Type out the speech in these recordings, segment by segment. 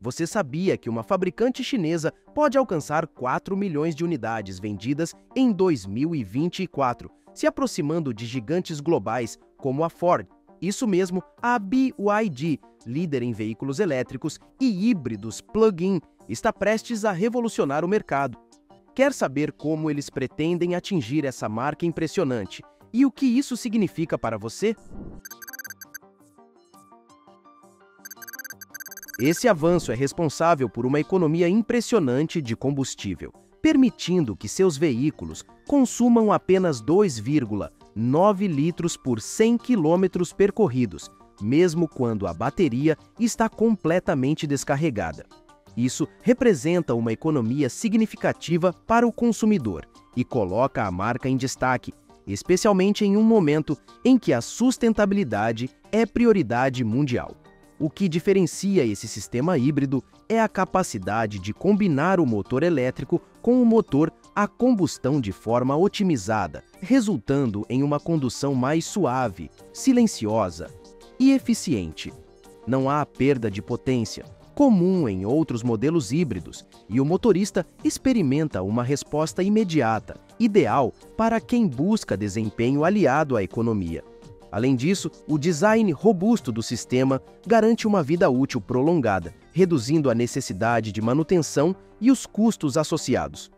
Você sabia que uma fabricante chinesa pode alcançar 4 milhões de unidades vendidas em 2024, se aproximando de gigantes globais como a Ford? Isso mesmo, a BYD, líder em veículos elétricos e híbridos plug-in, está prestes a revolucionar o mercado. Quer saber como eles pretendem atingir essa marca impressionante e o que isso significa para você? Esse avanço é responsável por uma economia impressionante de combustível, permitindo que seus veículos consumam apenas 2,9 litros por 100 quilômetros percorridos, mesmo quando a bateria está completamente descarregada. Isso representa uma economia significativa para o consumidor e coloca a marca em destaque, especialmente em um momento em que a sustentabilidade é prioridade mundial. O que diferencia esse sistema híbrido é a capacidade de combinar o motor elétrico com o motor a combustão de forma otimizada, resultando em uma condução mais suave, silenciosa e eficiente. Não há perda de potência, comum em outros modelos híbridos, e o motorista experimenta uma resposta imediata, ideal para quem busca desempenho aliado à economia. Além disso, o design robusto do sistema garante uma vida útil prolongada, reduzindo a necessidade de manutenção e os custos associados.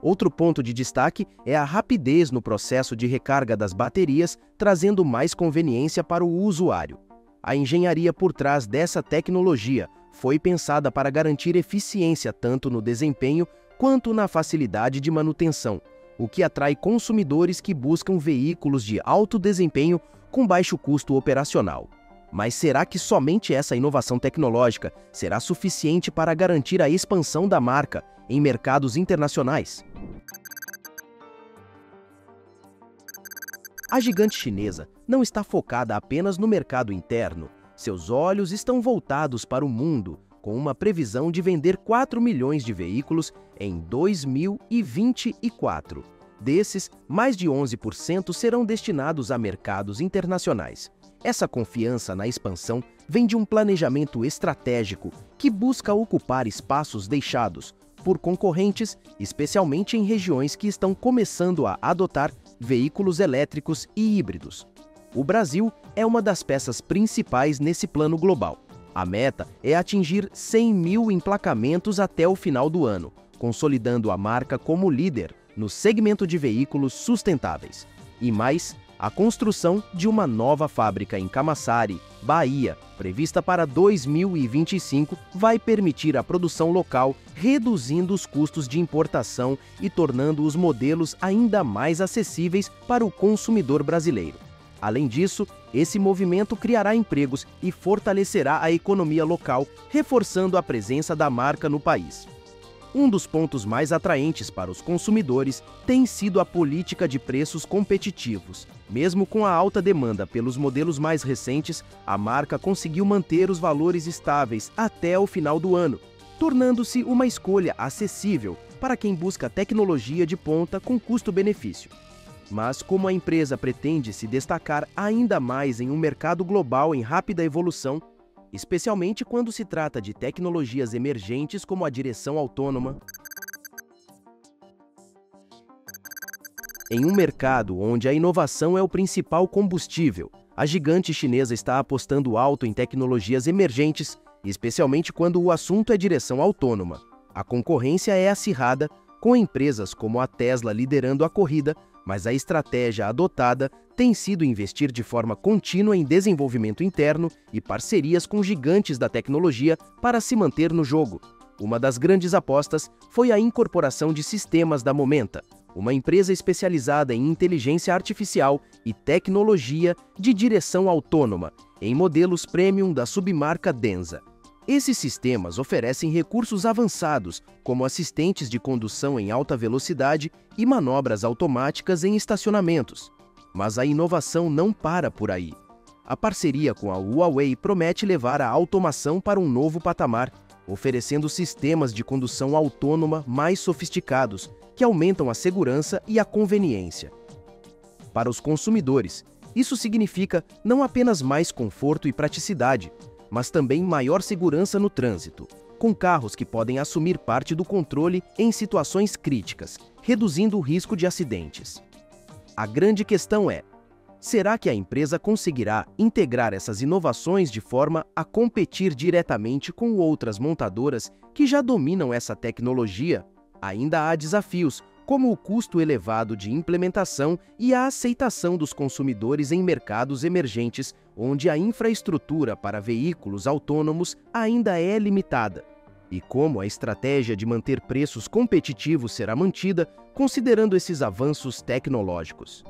Outro ponto de destaque é a rapidez no processo de recarga das baterias, trazendo mais conveniência para o usuário. A engenharia por trás dessa tecnologia foi pensada para garantir eficiência tanto no desempenho quanto na facilidade de manutenção, o que atrai consumidores que buscam veículos de alto desempenho com baixo custo operacional. Mas será que somente essa inovação tecnológica será suficiente para garantir a expansão da marca em mercados internacionais? A gigante chinesa não está focada apenas no mercado interno. Seus olhos estão voltados para o mundo, com uma previsão de vender 4 milhões de veículos em 2024. Desses, mais de 11% serão destinados a mercados internacionais. Essa confiança na expansão vem de um planejamento estratégico que busca ocupar espaços deixados por concorrentes, especialmente em regiões que estão começando a adotar veículos elétricos e híbridos. O Brasil é uma das peças principais nesse plano global. A meta é atingir 100 mil emplacamentos até o final do ano, consolidando a marca como líder no segmento de veículos sustentáveis. E mais, a construção de uma nova fábrica em Camaçari, Bahia, prevista para 2025, vai permitir a produção local, reduzindo os custos de importação e tornando os modelos ainda mais acessíveis para o consumidor brasileiro. Além disso, esse movimento criará empregos e fortalecerá a economia local, reforçando a presença da marca no país. Um dos pontos mais atraentes para os consumidores tem sido a política de preços competitivos. Mesmo com a alta demanda pelos modelos mais recentes, a marca conseguiu manter os valores estáveis até o final do ano, tornando-se uma escolha acessível para quem busca tecnologia de ponta com custo-benefício. Mas como a empresa pretende se destacar ainda mais em um mercado global em rápida evolução, especialmente quando se trata de tecnologias emergentes como a direção autônoma. Em um mercado onde a inovação é o principal combustível, a gigante chinesa está apostando alto em tecnologias emergentes, especialmente quando o assunto é direção autônoma. A concorrência é acirrada, com empresas como a Tesla liderando a corrida, mas a estratégia adotada tem sido investir de forma contínua em desenvolvimento interno e parcerias com gigantes da tecnologia para se manter no jogo. Uma das grandes apostas foi a incorporação de sistemas da Momenta, uma empresa especializada em inteligência artificial e tecnologia de direção autônoma, em modelos premium da submarca Denza. Esses sistemas oferecem recursos avançados, como assistentes de condução em alta velocidade e manobras automáticas em estacionamentos. Mas a inovação não para por aí. A parceria com a Huawei promete levar a automação para um novo patamar, oferecendo sistemas de condução autônoma mais sofisticados, que aumentam a segurança e a conveniência. Para os consumidores, isso significa não apenas mais conforto e praticidade, mas também maior segurança no trânsito. com carros que podem assumir parte do controle em situações críticas, reduzindo o risco de acidentes. A grande questão é: será que a empresa conseguirá integrar essas inovações de forma a competir diretamente com outras montadoras que já dominam essa tecnologia? Ainda há desafios, como o custo elevado de implementação e a aceitação dos consumidores em mercados emergentes, onde a infraestrutura para veículos autônomos ainda é limitada. E como a estratégia de manter preços competitivos será mantida, considerando esses avanços tecnológicos.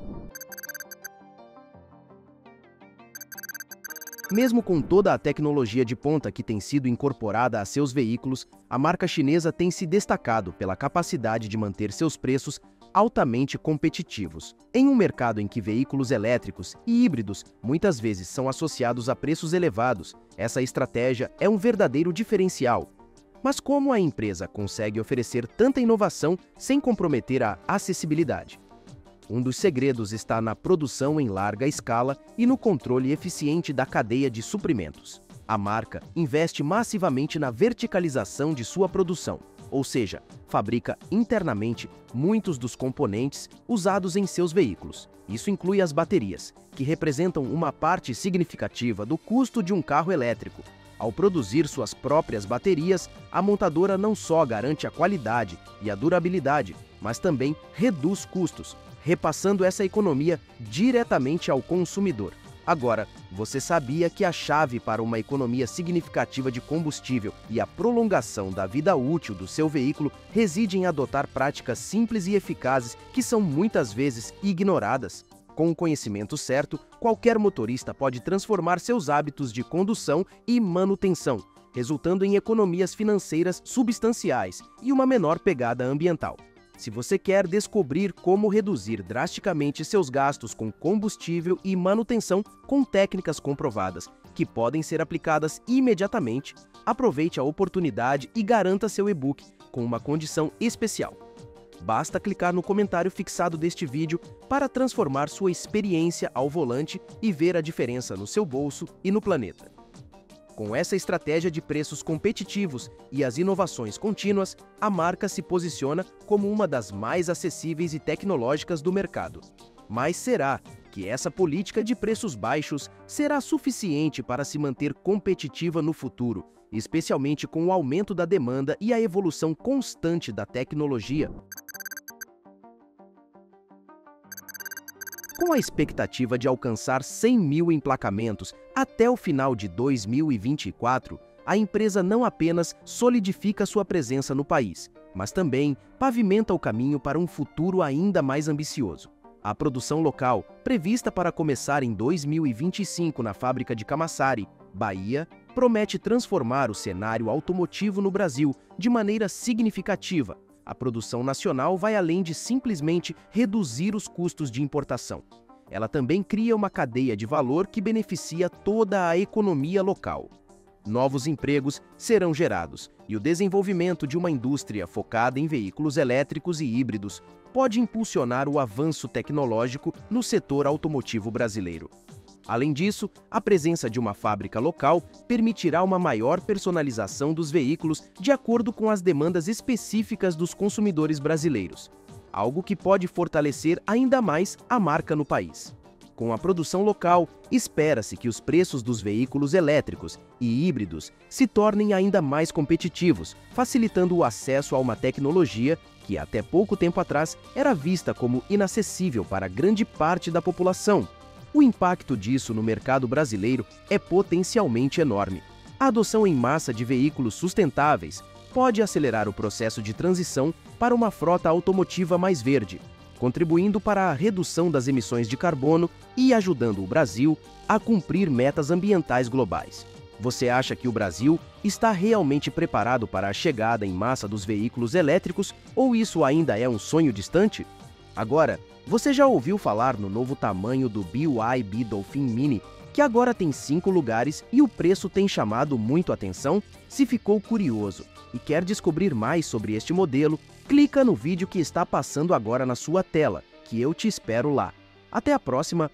Mesmo com toda a tecnologia de ponta que tem sido incorporada a seus veículos, a marca chinesa tem se destacado pela capacidade de manter seus preços altamente competitivos. Em um mercado em que veículos elétricos e híbridos muitas vezes são associados a preços elevados, essa estratégia é um verdadeiro diferencial. Mas como a empresa consegue oferecer tanta inovação sem comprometer a acessibilidade? Um dos segredos está na produção em larga escala e no controle eficiente da cadeia de suprimentos. A marca investe massivamente na verticalização de sua produção, ou seja, fabrica internamente muitos dos componentes usados em seus veículos. Isso inclui as baterias, que representam uma parte significativa do custo de um carro elétrico. Ao produzir suas próprias baterias, a montadora não só garante a qualidade e a durabilidade, mas também reduz custos, repassando essa economia diretamente ao consumidor. Agora, você sabia que a chave para uma economia significativa de combustível e a prolongação da vida útil do seu veículo reside em adotar práticas simples e eficazes que são muitas vezes ignoradas? Com o conhecimento certo, qualquer motorista pode transformar seus hábitos de condução e manutenção, resultando em economias financeiras substanciais e uma menor pegada ambiental. Se você quer descobrir como reduzir drasticamente seus gastos com combustível e manutenção com técnicas comprovadas que podem ser aplicadas imediatamente, aproveite a oportunidade e garanta seu e-book com uma condição especial. Basta clicar no comentário fixado deste vídeo para transformar sua experiência ao volante e ver a diferença no seu bolso e no planeta. Com essa estratégia de preços competitivos e as inovações contínuas, a marca se posiciona como uma das mais acessíveis e tecnológicas do mercado. Mas será que essa política de preços baixos será suficiente para se manter competitiva no futuro, especialmente com o aumento da demanda e a evolução constante da tecnologia? Com a expectativa de alcançar 100 mil emplacamentos até o final de 2024, a empresa não apenas solidifica sua presença no país, mas também pavimenta o caminho para um futuro ainda mais ambicioso. A produção local, prevista para começar em 2025 na fábrica de Camaçari, Bahia, promete transformar o cenário automotivo no Brasil de maneira significativa, a produção nacional vai além de simplesmente reduzir os custos de importação. Ela também cria uma cadeia de valor que beneficia toda a economia local. Novos empregos serão gerados e o desenvolvimento de uma indústria focada em veículos elétricos e híbridos pode impulsionar o avanço tecnológico no setor automotivo brasileiro. Além disso, a presença de uma fábrica local permitirá uma maior personalização dos veículos de acordo com as demandas específicas dos consumidores brasileiros, algo que pode fortalecer ainda mais a marca no país. Com a produção local, espera-se que os preços dos veículos elétricos e híbridos se tornem ainda mais competitivos, facilitando o acesso a uma tecnologia que até pouco tempo atrás era vista como inacessível para grande parte da população, o impacto disso no mercado brasileiro é potencialmente enorme. A adoção em massa de veículos sustentáveis pode acelerar o processo de transição para uma frota automotiva mais verde, contribuindo para a redução das emissões de carbono e ajudando o Brasil a cumprir metas ambientais globais. Você acha que o Brasil está realmente preparado para a chegada em massa dos veículos elétricos ou isso ainda é um sonho distante? Agora, você já ouviu falar no novo tamanho do BYD Dolphin Mini, que agora tem cinco lugares e o preço tem chamado muito atenção? Se ficou curioso e quer descobrir mais sobre este modelo, clica no vídeo que está passando agora na sua tela, que eu te espero lá. Até a próxima